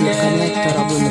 Ciò che ha letto era una